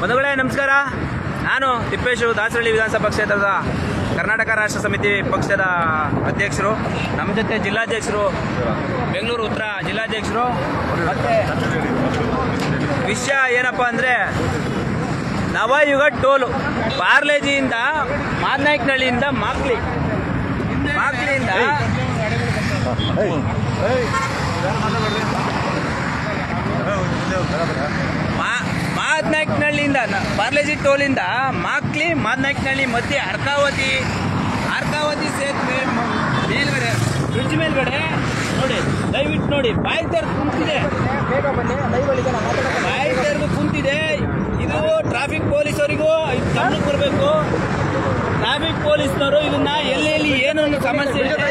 ಬಂಧುಗಳೇ ನಮಸ್ಕಾರ ನಾನು ತಿಪ್ಪೇಶು ದಾಸರಳ್ಳಿ ವಿಧಾನಸಭಾ ಕ್ಷೇತ್ರದ ಕರ್ನಾಟಕ ರಾಷ್ಟ್ರ ಸಮಿತಿ ಪಕ್ಷದ ಅಧ್ಯಕ್ಷರು ನಮ್ಮ ಜೊತೆ ಜಿಲ್ಲಾಧ್ಯಕ್ಷರು ಬೆಂಗಳೂರು ಉತ್ತರ ಜಿಲ್ಲಾಧ್ಯಕ್ಷರು ಮತ್ತೆ ವಿಷಯ ಏನಪ್ಪ ಅಂದರೆ ನವಯುಗ ಟೋಲು ಪಾರ್ಲೇಜಿಯಿಂದ ಮಾದನಾಯಕನಹಳ್ಳಿಯಿಂದ ಮಾಕ್ಲಿ ಮಾಕ್ಲಿಯಿಂದ ಮಾದನಾಯಕನಹಳ್ಳಿಯಿಂದ ಬಾರ್ಲೇಜಿ ಪಾರ್ಲೇಜಿ ಟೋಲಿಂದ ಮಾಕ್ಲಿ ಮಾದನಾಯ್ಕನಹಳ್ಳಿ ಮತ್ತೆ ಅರ್ಕಾವತಿ ಅರ್ಕಾವತಿ ಸೇತುವೆ ಮೇಲ್ಗಡೆ ಬ್ರಿಡ್ಜ್ ಮೇಲ್ಗಡೆ ನೋಡಿ ದಯವಿಟ್ಟು ನೋಡಿ ಬಾಯಿ ತೆರೆದು ಕುಂತಿದೆ. ಬಾಯಿ ತೆರೆದು ಕುಂತಿದೆ. ಇದು ಟ್ರಾಫಿಕ್ ಪೊಲೀಸರಿಗೂ ಇದು ಗಮನಕ್ಕೆ ಬರಬೇಕು. ಟ್ರಾಫಿಕ್ ಪೊಲೀಸ್ನವರು ಇದನ್ನ ಎಲ್ಲೆಲ್ಲಿ ಎಲ್ಲಿ ಏನು ಸಮಸ್ಯೆ ಇದೆ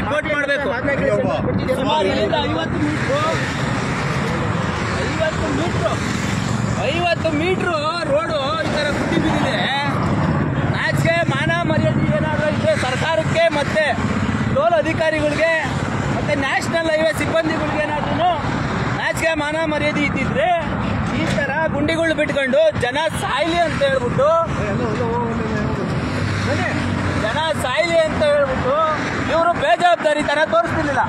ರಿಪೋರ್ಟ್ ಮಾಡಬೇಕು. ಸುಮಾರು ಇಲ್ಲಿಂದ ಐವತ್ತು ಮೀಟ್ರು ಐವತ್ತು ಮೀಟ್ರು. ಐವತ್ತು ಮೀಟ್ರು ರೋಡು ಈ ಥರ ಗುಡ್ಡಿ ಬಿದ್ದಿದೆ ನಾಚಿಕೆ, ಮಾನ ಮರ್ಯಾದೆ ಏನಾದರೂ ಇದ್ರೆ ಸರ್ಕಾರಕ್ಕೆ ಮತ್ತೆ ಟೋಲ್ ಅಧಿಕಾರಿಗಳಿಗೆ ಮತ್ತೆ ನ್ಯಾಷನಲ್ ಹೈವೇ ಸಿಬ್ಬಂದಿಗಳಿಗೆ ಏನಾದ್ರೂ ನಾಚಿಕೆ, ಮಾನ ಮರ್ಯಾದೆ ಇದ್ದಿದ್ರೆ ಈ ಥರ ಗುಂಡಿಗಳು ಬಿಟ್ಕೊಂಡು ಜನ ಸಾಯ್ಲಿ ಅಂತ ಹೇಳ್ಬಿಟ್ಟು ಜನ ಸಾಯ್ಲಿ ಅಂತ ಹೇಳ್ಬಿಟ್ಟು ಇವರು ಬೇಜವಾಬ್ದಾರಿ ಥರ ತೋರಿಸ್ತಿರ್ಲಿಲ್ಲ.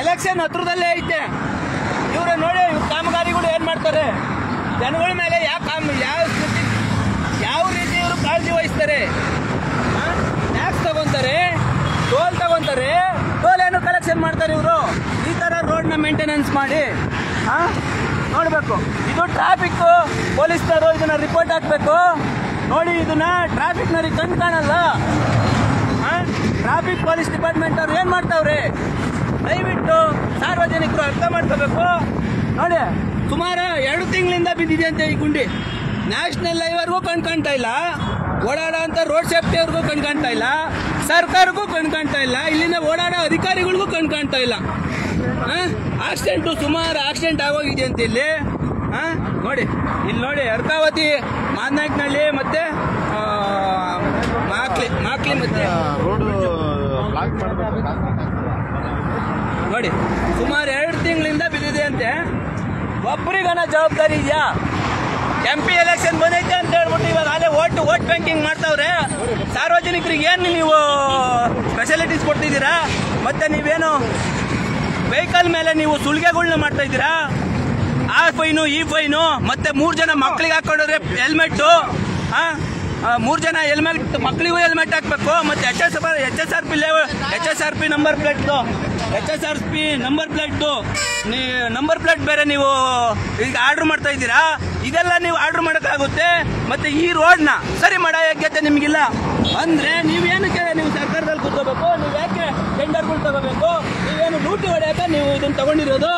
ಎಲೆಕ್ಷನ್ ಹತ್ರದಲ್ಲೇ ಐತೆ. ಇವರೇ ನೋಡಿ, ಇವ್ರ ಕಾಮಗಾರಿಗಳು ಏನು ಮಾಡ್ತಾರೆ? ಜನಗಳ ಮೇಲೆ ಯಾಕೆ ಯಾವ ಯಾವ ರೀತಿ ಇವರು ಕಾಳಜಿ ವಹಿಸ್ತಾರೆ? ಟ್ಯಾಕ್ಸ್ ತಗೊಂತಾರೆ ಟೋಲ್ ತಗೊಂತಾರೆ ಟೋಲ್ ಏನು ಕಲೆಕ್ಷನ್ ಮಾಡ್ತಾರೆ ಇವರು. ಈ ತರ ರೋಡ್ನ ಮೇಂಟೆನೆನ್ಸ್ ಮಾಡಿ, ಆ? ನೋಡ್ಬೇಕು. ಇದು ಟ್ರಾಫಿಕ್ ಪೊಲೀಸ್ನವರು ಇದನ್ನ ರಿಪೋರ್ಟ್ ಹಾಕ್ಬೇಕು. ನೋಡಿ, ಇದನ್ನ ಟ್ರಾಫಿಕ್ನವ್ರಿಗೆ ಕಣ್ ಕಾಣಲ್ಲ. ಟ್ರಾಫಿಕ್ ಪೊಲೀಸ್ ಡಿಪಾರ್ಟ್ಮೆಂಟ್ ಅವ್ರು ಏನ್ ಮಾಡ್ತಾವ್ರೆ? ದಯವಿಟ್ಟು ಸಾರ್ವಜನಿಕರು ಅರ್ಥ ಮಾಡ್ಕೋಬೇಕು. ನೋಡಿ ಸುಮಾರು ಎರಡು ತಿಂಗಳಿಂದ ಬಿದ್ದಿದೆ ಅಂತ ಈ ಗುಂಡಿ. ನ್ಯಾಷನಲ್ ಲೈವರ್ಗೂ ಕಣ್ ಕಾಣ್ತಾ ಇಲ್ಲ. ಓಡಾಡೋ ಅಂತ ರೋಡ್ ಸೇಫ್ಟಿ ಅವ್ರಿಗೂ ಕಣ್ ಕಾಣ್ತಾ ಇಲ್ಲ. ಸರ್ಕಾರಕ್ಕೂ ಕಣ್ ಕಾಣ್ತಾ ಇಲ್ಲ. ಇಲ್ಲಿಂದ ಓಡಾಡೋ ಅಧಿಕಾರಿಗಳಿಗೂ ಕಣ್ ಕಾಣ್ತಾ ಇಲ್ಲ ಆಕ್ಸಿಡೆಂಟು ಸುಮಾರು ಆಕ್ಸಿಡೆಂಟ್ ಆಗೋಗಿದೆ ಅಂತ ಇಲ್ಲಿ. ಹಾ? ನೋಡಿ ಇಲ್ಲಿ ನೋಡಿ ಅರ್ಕಾವತಿ ಮಾದನಾಯಕನಹಳ್ಳಿ ಮತ್ತೆ ಮಾಕ್ಲಿ ಮಾಕ್ಲಿ ಮತ್ತೆ. ರೋಡು ನೋಡಿ ಸುಮಾರು ಎರಡು ತಿಂಗಳಿಂದ ಬಿದ್ದಿದೆ ಅಂತೆ. ಒಬ್ಬರಿಗನ ಜವಾಬ್ದಾರಿ ಇದೆಯಾ? ಎಂ ಪಿ ಎಲೆಕ್ಷನ್ ಬಂದೈತೆ ಅಂತ ಹೇಳ್ಬಿಟ್ಟು ಇವಾಗ ಅಲ್ಲೇ ಓಟ್ ಓಟ್ ಬ್ಯಾಂಕಿಂಗ್ ಮಾಡ್ತಾವ್ರೆ. ಸಾರ್ವಜನಿಕರಿಗೆ ಏನು ನೀವು ಫೆಸಿಲಿಟೀಸ್ ಕೊಡ್ತಿದ್ದೀರಾ? ಮತ್ತೆ ನೀವೇನು ವೆಹಿಕಲ್ ಮೇಲೆ ನೀವು ಸುಲಿಗೆಗಳನ್ನ ಮಾಡ್ತಾ ಇದ್ದೀರಾ? ಆ ಫೈನು ಈ ಫೈನು ಮತ್ತೆ ಮೂರು ಜನ ಮಕ್ಕಳಿಗೆ ಹಾಕೊಂಡ್ರೆ ಹೆಲ್ಮೆಟ್ಟು ಮೂರು ಜನ ಹೆಲ್ಮೆಟ್ ಮಕ್ಕಳಿಗೂ ಹೆಲ್ಮೆಟ್ ಹಾಕ್ಬೇಕು, ಮತ್ತೆ H S H S R P H S R P number ಪ್ಲೇಟ್ದು H S R P number ಪ್ಲೇಟ್ದು ನೀ ನಂಬರ್ ಪ್ಲೇಟ್ ಬೇರೆ ನೀವು ಈಗ ಆರ್ಡರ್ ಮಾಡ್ತಾ ಇದ್ದೀರಾ? ಇದೆಲ್ಲ ನೀವು ಆರ್ಡರ್ ಮಾಡೋಕ್ಕಾಗುತ್ತೆ. ಮತ್ತೆ ಈ ರೋಡ್ನ ಸರಿ ಮಾಡ ಯೋಗ್ಯತೆ ನಿಮಗಿಲ್ಲ. ಅಂದ್ರೆ ನೀವೇನಕ್ಕೆ ನೀವು ಸರ್ಕಾರದಲ್ಲಿ ಕೂತ್ಕೋಬೇಕು? ನೀವು ಯಾಕೆ ಟೆಂಡರ್ಗಳು ತಗೋಬೇಕು? ನೀವೇನು ಲೂಟಿ ಹೊಡೆಯಕ್ಕೆ ನೀವು ಇದನ್ನ ತಗೊಂಡಿರೋದು?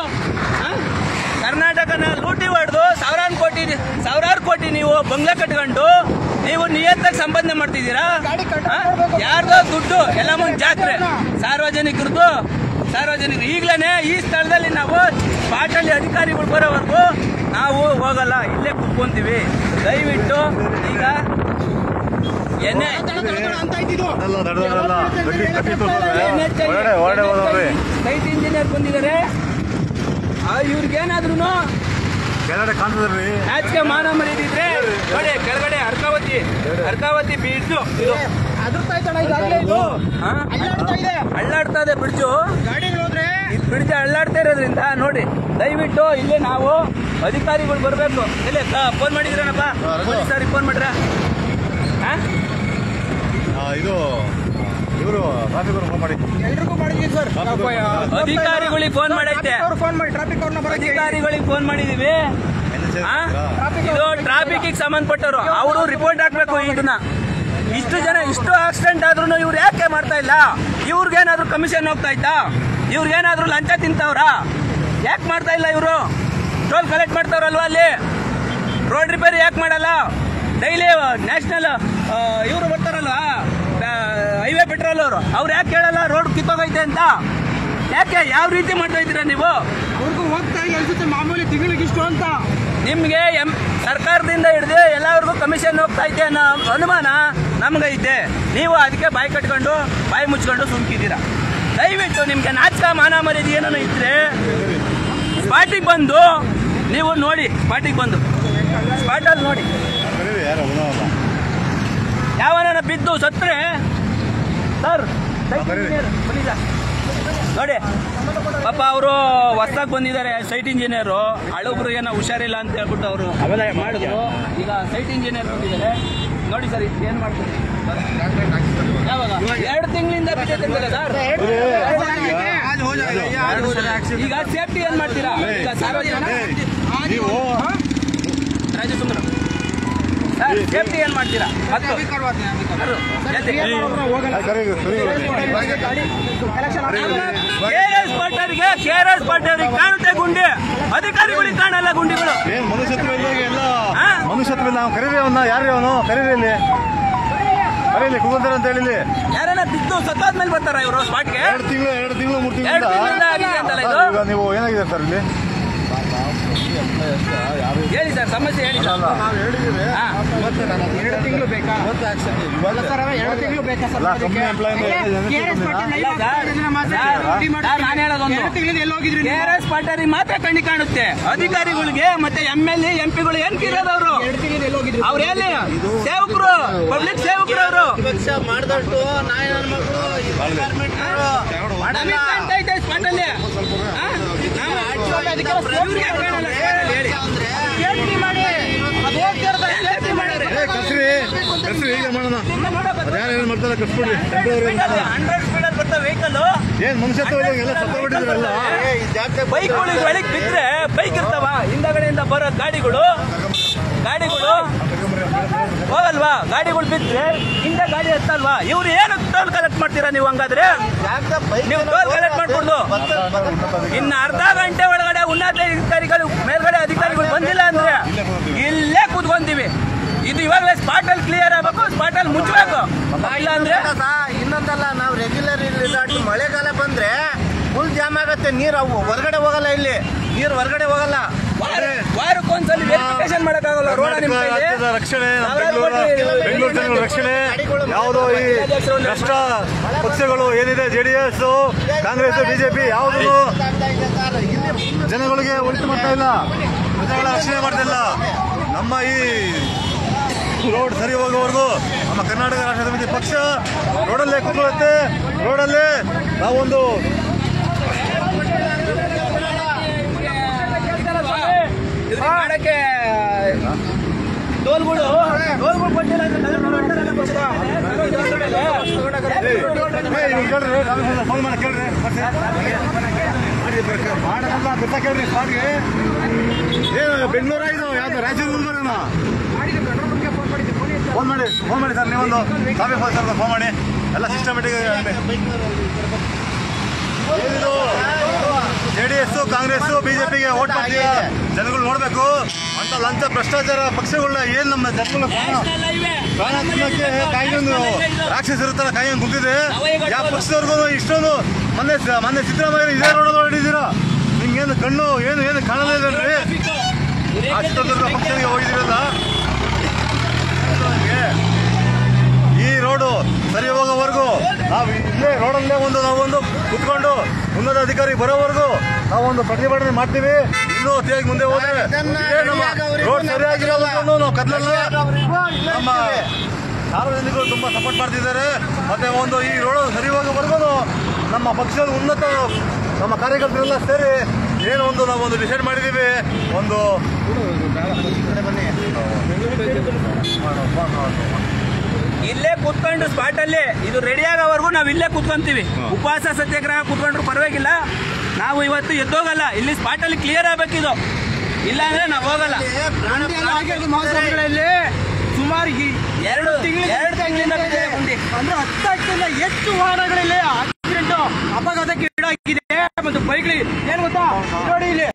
ಕರ್ನಾಟಕನ ಲೂಟಿ ಹೊಡೆದು ಸಾವಿರಾರು ಕೋಟಿ ಸಾವಿರಾರು ಕೋಟಿ ನೀವು ಬಂಗ್ಲೆ ಕಟ್ಕೊಂಡು ನೀವು ನಿಯತ್ತಾಗಿ ಸಂಪಾದನೆ ಮಾಡ್ತಿದ್ದೀರಾ? ಯಾರದೋ ದುಡ್ಡು ಎಲ್ಲ ಮುಂದೆ ಜಾತ್ರೆ. ಸಾರ್ವಜನಿಕರದು ಸಾರ್ವಜನಿಕರು. ಈಗಲೇ ಈ ಸ್ಥಳದಲ್ಲಿ ನಾವು ಪಾಟಲ್ಲಿ ಅಧಿಕಾರಿಗಳು ಬರೋವರೆಗೂ ನಾವು ಹೋಗಲ್ಲ ಇಲ್ಲೇ ಕುತ್ಕೊಂತೀವಿ. ದಯವಿಟ್ಟು ಈಗ ಸೈಟ್ ಇಂಜಿನಿಯರ್ ಬಂದಿದ್ದಾರೆ. ಇವ್ರಿಗೇನಾದ್ರೂ ಕೆಳಗಡೆ ಕಾಣ್ತದ್ರಿ. ನಾಚಿಕೆ ಮಾನ ಮರಿದಿದ್ರೆ ನೋಡಿ ಕೆಳಗಡೆ ಅರ್ಕಾವತಿ ಅರ್ಕಾವತಿ ಬಿಡ್ಸು ಇದು? ಅಳ್ಳಾಡ್ತಾ ಇದೆ ಬ್ರಿಡ್ಜು ಇದು. ಬ್ರಿಡ್ಜ್ ಅಳ್ಳಾಡ್ತಾ ಇರೋದ್ರಿಂದ ನೋಡಿ ದಯವಿಟ್ಟು ಇಲ್ಲಿ ನಾವು ಅಧಿಕಾರಿಗಳು ಬರಬೇಕು. ಇಲ್ಲೇ ಫೋನ್ ಮಾಡಿದ್ರೇನಪ್ಪ ಪೊಲೀಸರಿಗೆ ಫೋನ್ ಮಾಡ್ರ? ಹಾ? ಇದು ಇವರು ಟ್ರಾಫಿಕ್ ಫೋನ್ ಮಾಡಿ. ಎಲ್ರಿಗೂ ಮಾಡಿದೀವಿ ಸರ್. ಅಧಿಕಾರಿಗಳಿಗೆ ಫೋನ್ ಮಾಡೈತೆ ಫೋನ್ ಮಾಡಿ ಟ್ರಾಫಿಕ್ ಅವ್ರನ್ನ ಅಧಿಕಾರಿಗಳಿಗೆ ಫೋನ್ ಮಾಡಿದೀವಿ? ಇದು ಟ್ರಾಫಿಕ್ ಸಂಬಂಧಪಟ್ಟವರು. ಅವರು ರಿಪೋರ್ಟ್ ಹಾಕ್ಬೇಕು ಇದನ್ನ. ಇಷ್ಟು ಜನ ಇಷ್ಟು ಆಕ್ಸಿಡೆಂಟ್ ಆದ್ರೂ ಇವ್ರು ಯಾಕೆ ಮಾಡ್ತಾ ಇಲ್ಲ? ಇವ್ರಿಗೇನಾದ್ರೂ ಕಮಿಷನ್ ಹೋಗ್ತಾ ಇತ್ತಾ ಇವ್ರಿಗೇನಾದ್ರೂ ಲಂಚ ತಿಂತವ್ರ? ಯಾಕೆ ಮಾಡ್ತಾ ಇಲ್ಲ ಇವರು? ಟೋಲ್ ಕಲೆಕ್ಟ್ ಮಾಡ್ತಾವ್ರಲ್ವಾ ಅಲ್ಲಿ? ರೋಡ್ ರಿಪೇರಿ ಯಾಕೆ ಮಾಡಲ್ಲ? ಡೈಲಿ ನ್ಯಾಷನಲ್ ಇವರು ಬರ್ತಾರಲ್ವಾ? ಹೈವೇ ಪೆಟ್ರೋಲ್ ಅವರು. ಅವ್ರು ಯಾಕೆ ಕೇಳಲ್ಲ? ರೋಡ್ ಕಿತ್ತೋಗೈತೆ ಅಂತ. ಯಾಕೆ? ಯಾವ ರೀತಿ ಮಾಡ್ತಾ ಇದ್ದೀರಾ ನೀವು? ಅವ್ರಿಗೂ ಹೋಗ್ತಾ ಇಲ್ಲ. ಅನ್ಸುತ್ತೆ ಮಾಮೂಲಿ ತಿಂಗಳಿಗೆ ಇಷ್ಟು ಅಂತ. ನಿಮ್ಗೆ ಎಂ ಸರ್ಕಾರದಿಂದ ಹಿಡಿದು ಎಲ್ಲರಿಗೂ ಕಮಿಷನ್ ಹೋಗ್ತಾ ಐತೆ ಅನ್ನೋ ಅನುಮಾನ ಐತೆ ನೀವು ಅದಕ್ಕೆ ಬಾಯಿ ಕಟ್ಕೊಂಡು ಬಾಯಿ ಮುಚ್ಕೊಂಡು ಸುಮ್ಕಿದ್ದೀರಾ? ದಯವಿಟ್ಟು ನಿಮಗೆ ನಾಚಕ ಮಾನ ಮರ್ಯಾದೆ ಏನೋ ಇದ್ರೆ ಸ್ಪಾಟಿಗೆ ಬಂದು ನೀವು ನೋಡಿ ಸ್ಪಾಟಿಗೆ ಬಂದು. ಸ್ಪಾಟಲ್ಲಿ ನೋಡಿ. ಯಾವನ ಬಿದ್ದು ಸತ್ರೆ ಸರ್ ನೋಡಿ ಪಾಪ ಅವರು ಹೊಸದಾಗ ಬಂದಿದ್ದಾರೆ ಸೈಟ್ ಇಂಜಿನಿಯರು ಹಳಬ್ರು ಏನೋ ಹುಷಾರಿಲ್ಲ ಅಂತ ಹೇಳ್ಬಿಟ್ಟು ಅವರು ಅವೆಲ್ಲ ಮಾಡಿದ್ರು. ಈಗ ಸೈಟ್ ಇಂಜಿನಿಯರ್ ಬಂದಿದ್ದಾರೆ. ನೋಡಿ ಸರ್ ಇದು ಏನ್ ಮಾಡ್ತೀರಿ? ಯಾವಾಗ? ಎರಡು ತಿಂಗಳಿಂದ ಸರ್. ಈಗ ಸೇಫ್ಟಿ ಏನ್ ಮಾಡ್ತೀರಾ? ಈಗ ಸಾರ್ವಜನಿಕ ನೀವು ರಾಜು ಸುಂದರ ಸರ್ ಸೇಫ್ಟಿ ಏನ್ ಮಾಡ್ತೀರಾ? ಹತ್ತು. ಅದು, ಎಲ್ಲಿ? ಕರೀರಿ ಕೆ ಆರ್ ಕೆಆರ್ಎಸ್ ಪಾಟೀಲ್ಗೆ ಕಾಣುತ್ತೆ ಗುಂಡಿ. ಅಧಿಕಾರಿಗಳಿಗೆ ಕಾಣಲ್ಲ ಗುಂಡಿಗಳು. ಏನ್ ಮನುಷ್ಯತ್ವ ಇಲ್ಲ ಎಲ್ಲ ಹಾ? ಮನುಷ್ಯತ್ವ ಇಲ್ಲ. ಅವ್ನು ಕರೀರಿ ಅವನ್ನ ಯಾರು ಅವನು? ಕರೀರಿ ಇಲ್ಲಿ. ಕರೀಲಿ ಕುಗಂತರ ಅಂತ ಹೇಳಿ ಯಾರನ್ನ ಬಿದ್ದು ಸತ್ತಾದ್ಮೇಲೆ ಬರ್ತಾರ ಇವರು ಸ್ಪಾಟ್ಗೆ? ಎರಡು ತಿಂಗಳು ಎರಡು ತಿಂಗಳು ಮೂರು ತಿಂಗಳು ತಿಂಗಳಿಂದ ತಿಂಗಳಿಂದ ಅಂತಲ್ಲ ಇದು? ಈಗ ನೀವು ಏನಾಗಿದೆ ಸರ್ ಇಲ್ಲಿ? ಹೇಳಿ ಸರ್ ಸಮಸ್ಯೆ ಹೇಳಿ ಸರ್. ಹಾ. ಎರಡು ತಿಂಗಳು ಬೇಕಾ? ಸರ್ ಎರಡು ತಿಂಗಳು ಬೇಕಾ ಸರ್ ನಾನು ಎರಡು ಎಲ್ಲಿ ಹೋಗಿದ್ರಿ ನೀವು? ಕೆಆರ್ಎಸ್ ಪಾಟೀಲ್ ಮಾತ್ರ ಕಣ್ಣಿ ಕಾಣುತ್ತೆ. ಅಧಿಕಾರಿಗಳಿಗೆ ಮತ್ತೆ ಎಂ ಎಲ್ ಎ ಎಂ ಪಿಗಳು ಏನ್ ಕಿರೋದವ್ರು ಎರಡು ತಿಂಗಳಿಂದ ಎಲ್ಲಿ ಹೋಗಿದ್ರು? ಅವ್ರು ಎಲ್ಲಿ? ಸೇವಕರು ಪಬ್ಲಿಕ್ ಸೇವಕರು ಅವರು. ಮಾಡಿದಷ್ಟು ನಾಯಿ ನನ್ನ ಮಕ್ಕಳು ಡಿಪಾರ್ಟ್ಮೆಂಟ್ ಸ್ಪಾಟಲ್ಲಿ ಮಾಡ್ತಾರೆ ಕಸ್ಬಿಡ್ರಿ ಹಂಡ್ರೆಡ್ ಸ್ಪೀಡಲ್ಲಿ ಬರ್ತಾ ವೆಹಿಕಲ್ ಏನ್ ಮನುಷ್ಯತ್ವ ಎಲ್ಲ ಸತ್ತೋಗ್ಬಿಟ್ಟಿದ್ರಲ್ಲ ಬೈಕ್ಗಳು ಒಳಗೆ ಬಿದ್ರೆ ಬೈಕ್ ಇರ್ತಾವ. ಹಿಂದಗಡೆಯಿಂದ ಬರೋ ಗಾಡಿಗಳು ಗಾಡಿಗಳು ಹೋಗಲ್ವಾ? ಗಾಡಿಗಳು ಬಿದ್ರೆ ಹಿಂದೆ ಗಾಡಿ ಎತ್ತಲ್ವಾ? ಇವ್ರು ಏನು ಟೋಲ್ ಕಲೆಕ್ಟ್ ಮಾಡ್ತೀರಾ ನೀವು ಹಂಗಾದ್ರೆ? ನೀವು ಟೋಲ್ ಕಲೆಕ್ಟ್ ಮಾಡ್ಕೊಂಡು ಇನ್ನು ಅರ್ಧ ಗಂಟೆ ಒಳಗಡೆ ಉನ್ನತ ಅಧಿಕಾರಿಗಳು ಮೇಲ್ಗಡೆ ಅಧಿಕಾರಿಗಳು ಬಂದಿಲ್ಲ ಅಂದ್ರೆ ಇಲ್ಲೇ ಕೂತ್ಕೊಂತೀವಿ. ಇದು ಇವಾಗಲೇ ಸ್ಪಾಟ್ ಅಲ್ಲಿ ಕ್ಲಿಯರ್ ಆಗಬೇಕು ಸ್ಪಾಟ್ ಅಲ್ಲಿ ಮುಚ್ಚಬೇಕು ಇಲ್ಲ ಅಂದ್ರೆ ಇನ್ನೊಂದಲ್ಲ ನಾವು ರೆಗ್ಯುಲರ್ ಇಲ್ಲಿ ಮಳೆಗಾಲ ಬಂದ್ರೆ ಫುಲ್ ಜಾಮ್ ಆಗತ್ತೆ ನೀರು ಹೊರಗಡೆ ಹೋಗಲ್ಲ ಇಲ್ಲಿ. ನೀರು ಹೊರಗಡೆ ಹೋಗಲ್ಲ. ವಾರ- ವಾರಕ್ಕೊಂದ್ಸಲಿ ಮಾಡಕ್ಕಾಗಲ್ಲ. ರೋಡ ರಕ್ಷಣೆ ಬೆಂಗಳೂರ ಜನಗಳ ರಕ್ಷಣೆ ಯಾವುದೋ ಈ ಕಷ್ಟ ಪಕ್ಷಗಳು ಏನಿದೆ ಜೆಡಿಎಸ್ ಕಾಂಗ್ರೆಸ್ ಬಿಜೆಪಿ ಯಾವುದು ಜನಗಳಿಗೆ ಒಳಿತು ಮಾಡ್ತಾ ಇಲ್ಲ. ಪ್ರಜೆಗಳ ರಕ್ಷಣೆ ಮಾಡ್ತಾ ಇಲ್ಲ. ನಮ್ಮ ಈ ರೋಡ್ ಸರಿ ಹೋಗೋವರೆಗೂ ನಮ್ಮ ಕರ್ನಾಟಕ ರಾಷ್ಟ್ರ ಸಮಿತಿ ಪಕ್ಷ ರೋಡಲ್ಲೇ ಕೂತ್ಕೊಳ್ಳುತ್ತೆ ರೋಡಲ್ಲೇ ನಾವೊಂದು ಮಾಡಕ್ಕೆ ಫೋನ್ ಮಾಡಿ ಕೇಳ್ರಿ. ಗೊತ್ತಾ ಕೇಳ್ರಿ ಏನು ಬೆಂಗಳೂರ ಇದು, ಯಾವ್ದು, ರಾಯಚೂರು ಫೋನ್ ಮಾಡಿ ಫೋನ್ ಮಾಡಿ ಸರ್, ನೀವೊಂದು ಕಾಫಿ ಫೋನ್ ಫೋನ್ ಮಾಡಿ, ಎಲ್ಲ ಸಿಸ್ಟಮೆಟಿಕ್ ಏನಿದು ಕಾಂಗ್ರೆಸ್ಸು ಎಸ್ ಕಾಂಗ್ರೆಸ್ ಬಿಜೆಪಿಗೆ ವೋಟ್ ಮಾಡ್ತೀರಾ ಜನಗಳು ನೋಡ್ಬೇಕು. ಅಂತ ಲಂಚ ಭ್ರಷ್ಟಾಚಾರ ಪಕ್ಷಗಳನ್ನ ಏನ್ ನಮ್ಮ ಜನಗಳ ಕಾಯ್ಕೊಂಡು ರಾಕ್ಷಸ ಇರುತ್ತಲ್ಲ ಕಾಯ್ಕೊಂಡು ಕುಂತಿದೆ ಯಾವ ಪಕ್ಷದವ್ರಿಗೂ ಇಷ್ಟೊಂದು ಮೊನ್ನೆ ಮೊನ್ನೆ ಸಿದ್ದರಾಮಯ್ಯ ಇದೇ ರೋಡ್ ಹೊರಟಿದ್ದೀರಾ? ನಿಮ್ಗೇನು ಕಣ್ಣು ಏನು ಏನು ಕಾಣಲೇ ಇಲ್ಲಲ್ರಿ ಅಷ್ಟೊಂದು ಪಕ್ಷಗಳಿಗೆ ಹೋಗಿದ್ದೀರಲ್ಲ ನಮ್ಗೆ ಈ ರೋಡು ಸರಿ ಹೋಗೋವರೆಗೂ ನಾವು ಇಲ್ಲೇ ರೋಡಲ್ಲೇ ಒಂದು ನಾವೊಂದು ಕುತ್ಕೊಂಡು ಉನ್ನತ ಅಧಿಕಾರಿ ಬರೋವರೆಗೂ ನಾವೊಂದು ಪ್ರತಿಭಟನೆ ಮಾಡ್ತೀವಿ. ಇನ್ನೂ ತೇಗ್ ಮುಂದೆ ಹೋದ್ರೆ ರೋಡ್ ಸರಿಯಾಗಿರೋದು ನಾವು ಕದ್ದಲ್ಲ ನಮ್ಮ ಸಾರ್ವಜನಿಕರು ತುಂಬಾ ಸಪೋರ್ಟ್ ಮಾಡ್ತಿದ್ದಾರೆ. ಮತ್ತೆ ಒಂದು ಈ ರೋಡ್ ಸರಿ ಹೋಗೋವರೆಗೂ ನಮ್ಮ ಪಕ್ಷದ ಉನ್ನತ ನಮ್ಮ ಕಾರ್ಯಕರ್ತರೆಲ್ಲ ಸೇರಿ ಏನು ಒಂದು ನಾವು ಒಂದು ಡಿಸೈಡ್ ಮಾಡಿದ್ದೀವಿ ಒಂದು ಇಲ್ಲೇ ಕೂತ್ಕೊಂಡು ಸ್ಪಾಟ್ ಅಲ್ಲಿ ಇದು ರೆಡಿ ಆಗೋವರೆಗೂ ನಾವು ಇಲ್ಲೇ ಕೂತ್ಕೊಂತೀವಿ. ಉಪವಾಸ ಸತ್ಯಾಗ್ರಹ ಕೂತ್ಕೊಂಡ್ರು ಪರವಾಗಿಲ್ಲ. ನಾವು ಇವತ್ತು ಎದ್ದೋಗಲ್ಲ ಇಲ್ಲಿ ಸ್ಪಾಟ್ ಅಲ್ಲಿ ಕ್ಲಿಯರ್ ಆಗ್ಬೇಕಿದು. ಇಲ್ಲ ಅಂದ್ರೆ ನಾವು ಹೋಗಲ್ಲ. ಸುಮಾರು ಎರಡು ತಿಂಗಳು ಎರಡು ತಿಂಗಳಿಂದ ಅಂದ್ರೆ ಹತ್ತಕ್ಕಿಂತ ಹೆಚ್ಚು ವಾಹನಗಳಲ್ಲಿ ಆಕ್ಸಿಡೆಂಟ್ ಅಪಘಾತಕ್ಕೆ ಈಡಾಗಿದೆ ಮತ್ತು ಬೈಕ್ ಏನ್ ಗೊತ್ತಾ? ನೋಡಿ ಇಲ್ಲಿ.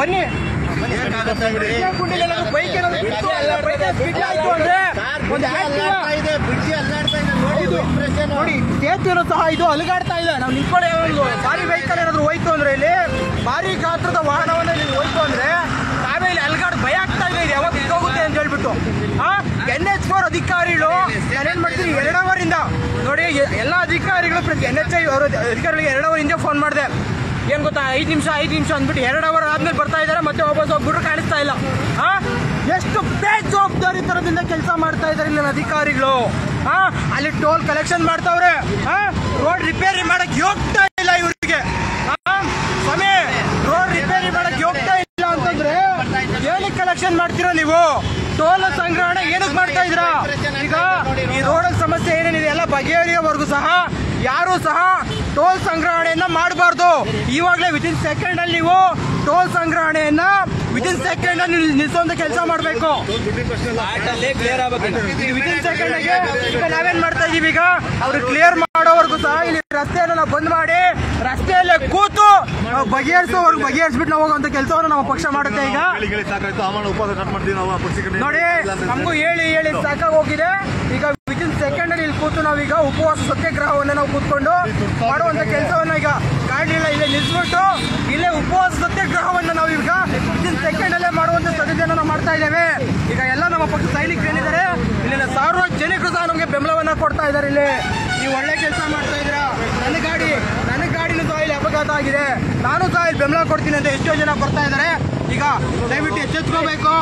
ಬನ್ನಿ. ಬೈಕ್ ಏನಾದ್ರು ಬಿಟ್ಟು ಅಲ್ಲ, ಬೈಕ್ ಬಿಟ್ಟು ಆಯ್ತು ಅಂದ್ರೆ ಒಂದು ಇದೆ ಇದೆ ನೋಡಿ impression. ನೋಡಿ ಸಹ ಇದು ಅಲುಗಾಡ್ತಾ ಇದೆ. ನಾವು ನಿಂತ್ಕೊಳ್ಳಿ ಭಾರಿ ವೆಹಿಕಲ್ ಏನಾದ್ರು ಹೋಯ್ತು ಅಂದ್ರೆ ಇಲ್ಲಿ ಭಾರಿ ಗಾತ್ರದ ವಾಹನವನ್ನ ಇಲ್ಲಿ ಹೋಯ್ತು ಅಂದ್ರೆ ನಾವೇ ಇಲ್ಲಿ ಅಲುಗಾಡ್ ಭಯ ಆಗ್ತಾ ಇದೆ. ಇದು ಯಾವಾಗ ಹೋಗುತ್ತೆ ಅಂತ ಹೇಳ್ಬಿಟ್ಟು. ಹಾ ಎನ್ ಎಚ್ ಫೋರ್ ಅಧಿಕಾರಿಗಳು ನಾನೇನ್ ಮಾಡ್ತೀನಿ ಎರಡು ಅವರಿಂದ ನೋಡಿ ಎಲ್ಲಾ ಅಧಿಕಾರಿಗಳು ಎನ್ ಎಚ್ ಐ ಅವರ ಅಧಿಕಾರಿಗಳಿಗೆ ಎರಡು ಅವರ್ ಹಿಂದೆ ಫೋನ್ ಮಾಡಿದೆ. ಏನ್ ಗೊತ್ತಾ? ಐದು ನಿಮಿಷ ಐದು ನಿಮಿಷ ಅಂದ್ಬಿಟ್ಟು ಎರಡು ಅವರ್ ಆದ್ಮೇಲೆ ಬರ್ತಾ ಇದ್ದಾರೆ, ಮತ್ತೆ ವಾಪಸ್ ಹೋಗ್ಬಿಟ್ರು ಕಾಣಿಸ್ತಾ ಇಲ್ಲ. ಆ? ಎಷ್ಟು ಬೇಜವಾಬ್ದಾರಿತನದಿಂದ ಕೆಲಸ ಮಾಡ್ತಾ ಇದ್ದಾರೆ ಇಲ್ಲಿನ ಅಧಿಕಾರಿಗಳು. ಹಾ ಅಲ್ಲಿ ಟೋಲ್ ಕಲೆಕ್ಷನ್ ಮಾಡ್ತಾವ್ರೆ. ಹಾ ರೋಡ್ ರಿಪೇರಿ ಮಾಡಕ್ ಯೋಗ್ತಾ ಇಲ್ಲ ಇವ್ರಿಗೆ. ಸ್ವಾಮಿ, ರೋಡ್ ರಿಪೇರಿ ಮಾಡಕ್ ಯೋಗ್ತಾ ಇಲ್ಲ ಅಂತಂದ್ರೆ ಏನಕ್ಕೆ ಕಲೆಕ್ಷನ್ ಮಾಡ್ತೀರಾ ನೀವು? ಟೋಲ್ ಸಂಗ್ರಹಣೆ ಏನಕ್ ಮಾಡ್ತಾ ಇದ್ರ ಈಗ ಈ ರೋಡ್ ಸಮಸ್ಯೆ ಏನೇನಿದೆ, ಎಲ್ಲ ಬಗೆಹರಿಯೋವರೆಗೂ ಸಹ ಯಾರು ಸಹ ಟೋಲ್ ಸಂಗ್ರಹಣೆಯನ್ನ ಮಾಡಬಾರ್ದು. ಇವಾಗಲೇ ವಿತಿನ್ ಸೆಕೆಂಡ್ ಅಲ್ಲಿ ನೀವು ಟೋಲ್ ಸಂಗ್ರಹಣೆಯನ್ನ ವಿತಿನ್ ಸೆಕೆಂಡ್ ಅಲ್ಲಿ ನಿಲ್ಸೋಂತ ಕೆಲಸ ಮಾಡಬೇಕು. ವಿತಿನ್ ಸೆಕೆಂಡ್ ಈಗ ನಾವೇನ್ ಮಾಡ್ತಾ ಇದೀವಿ ಈಗ? ಅವ್ರು ಕ್ಲಿಯರ್ ಮಾಡೋವರೆಗೂ ಸಹ ಇಲ್ಲಿ ರಸ್ತೆಯನ್ನು ನಾವು ಬಂದ್ ಮಾಡಿ ರಸ್ತೆಯಲ್ಲೇ ಕೂತು ನಾವು ಬಗೆಹರಿಸೋವರೆಗೂ ಬಗೆಹರಿಸ್ಬಿಟ್ಟು ನಾವು ಹೋಗುವಂತ ಕೆಲಸವನ್ನು ನಾವು ಪಕ್ಷ ಮಾಡುತ್ತೆ ಈಗ. ನೋಡಿ ನಮಗೂ ಹೇಳಿ ಹೇಳಿ ಸಾಕಾಗಿ ಹೋಗಿದೆ ಈಗ ವಿತಿನ್ ಸೆಕೆಂಡ್ ಅಲ್ಲಿ ಇಲ್ಲಿ ಕೂತು ನಾವೀಗ ಉಪವಾಸ ಸತ್ಯಾಗ್ರಹವನ್ನ ನಾವು ಕೂತ್ಕೊಂಡು ಮಾಡುವಂತ ಕೆಲಸವನ್ನ ಈಗ ಕಾಡಲಿಲ್ಲ. ಇಲ್ಲೇ ನಿಲ್ಸ್ಬಿಟ್ಟು ಇಲ್ಲೇ ಉಪವಾಸ ಸತ್ಯಾಗ್ರಹವನ್ನ ನಾವು ಈಗ ವಿತಿನ್ ಸೆಕೆಂಡ್ ಅಲ್ಲೇ ಮಾಡುವಂತ ಸದ್ಯತೆಯನ್ನ ನಾವು ಮಾಡ್ತಾ ಇದ್ದೇವೆ. ಈಗ ಎಲ್ಲ ನಮ್ಮ ಪಕ್ಷ ಸೈನಿಕರು ಏನಿದ್ದಾರೆ ಇಲ್ಲಿನ ಸಾರ್ವಜನಿಕರು ಸಹ ನಮಗೆ ಬೆಂಬಲವನ್ನ ಕೊಡ್ತಾ ಇದ್ದಾರೆ ಇಲ್ಲಿ. ನೀವು ಒಳ್ಳೆ ಕೆಲಸ ಮಾಡ್ತಾ ಇದ್ದೀರಾ? ನನ್ನ ಗಾಡಿ, ನನ್ನ ಗಾಡಿನ ಸಹ ಇಲ್ಲಿ ಅಪಘಾತ ಆಗಿದೆ. ನಾನು ಸಹ ಇಲ್ಲಿ ಬೆಂಬಲ ಕೊಡ್ತೀನಿ ಅಂತ ಎಷ್ಟೋ ಜನ ಬರ್ತಾ ಇದ್ದಾರೆ. ಈಗ ದಯವಿಟ್ಟು ಎಚ್ಚೆತ್ಕೋಬೇಕು.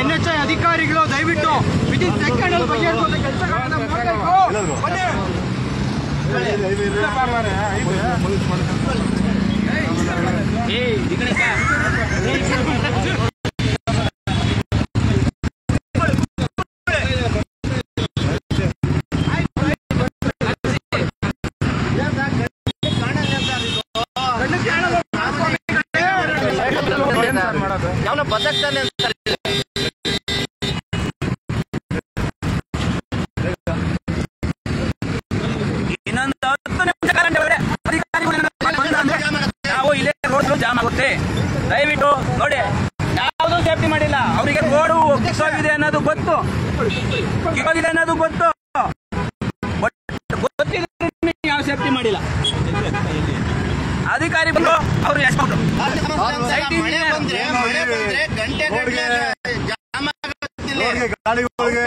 ಎನ್ ಎಚ್ ಐ ಅಧಿಕಾರಿಗಳು ದಯವಿಟ್ಟು ವಿದಿನ್ ಸೆಕೆಂಡ್ ಅಲ್ಲಿ ಬಗೆಹರಿಸುವಂತ ಕೆಲಸಗಳನ್ನ ಮಾಡಬೇಕು ಬನ್ನಿ. ಏ ಈ ಕಡೆ ಬಾ. ಬದಕ್ತಾನೆ ಹತ್ತು ನಿಮಿಷ ನಾವು ಇಲ್ಲೇ ರೋಡ್ ಜಾಮ್ ಆಗುತ್ತೆ. ದಯವಿಟ್ಟು ನೋಡಿ ಯಾವುದೂ ಸೇಫ್ಟಿ ಮಾಡಿಲ್ಲ. ಅವರಿಗೆ ರೋಡು ಕಿತ್ತೋಗಿದೆ ಅನ್ನೋದು ಗೊತ್ತು. ಕಿತ್ತೋಗಿದೆ ಅನ್ನೋದು ಗೊತ್ತು. ಬಟ್ ಗೊತ್ತಿದೆ ಯಾವ ಸೇಫ್ಟಿ ಮಾಡಿಲ್ಲ. ಅಧಿಕಾರಿ ಬಂದು ಅವ್ರು ಎಷ್ಟು ಮಳೆ ಬಂದ್ರೆ ಮಳೆ ಬಂದ್ರೆ ಗಂಟೆ ಗಾಡಿಗಳಿಗೆ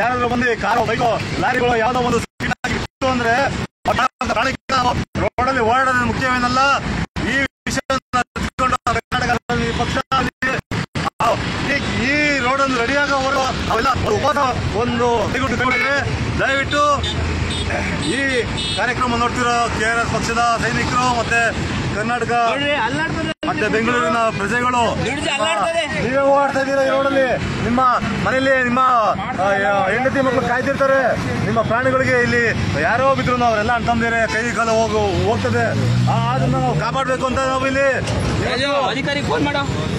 ಯಾರಾದ್ರೂ ಬಂದು ಕಾರು, ಬೈಕೋ, ಲಾರಿಗಳು ಯಾವ್ದೋ ಒಂದು ಅಂದ್ರೆ ರೋಡ್ ರೋಡಲ್ಲಿ ಓಡಾಡೋದು ಮುಖ್ಯವೇನಲ್ಲ? ಈ ವಿಷಯವನ್ನು ತಿಳ್ಕೊಂಡು ಕರ್ನಾಟಕ ರಾಜ್ಯದಲ್ಲಿ ಪಕ್ಷ ಈ- ಈ ರೋಡ್ ಆಗೋವರೆಗೂ ಅವೆಲ್ಲ ಒಂದು ದಯವಿಟ್ಟು ಈ ಕಾರ್ಯಕ್ರಮ ನೋಡ್ತಿರೋ ಕೆ ಆರ್ ಎಸ್ ಪಕ್ಷದ ಸೈನಿಕರು ಮತ್ತೆ ಕರ್ನಾಟಕ ಮತ್ತೆ ಬೆಂಗಳೂರಿನ ಪ್ರಜೆಗಳು. ನೀವೇ ಓಡಾಡ್ತಾ ಇದ್ದೀರಾ ಈ ರೋಡಲ್ಲಿ? ನಿಮ್ಮ ಮನೆಯಲ್ಲಿ ನಿಮ್ಮ ಹೆಂಡತಿ ಮಕ್ಕಳು ಕಾಯ್ತಿರ್ತಾರೆ. ನಿಮ್ಮ ಪ್ರಾಣಿಗಳಿಗೆ ಇಲ್ಲಿ ಯಾರೋ ಬಿದ್ರು ಅವರೆಲ್ಲ ಅಂತಂದಿರೆ ಕೈ ಕಾಲ ಹೋಗು ಹೋಗ್ತದೆ. ಅದನ್ನ ನಾವು ಕಾಪಾಡಬೇಕು ಅಂತ ನಾವು ಇಲ್ಲಿ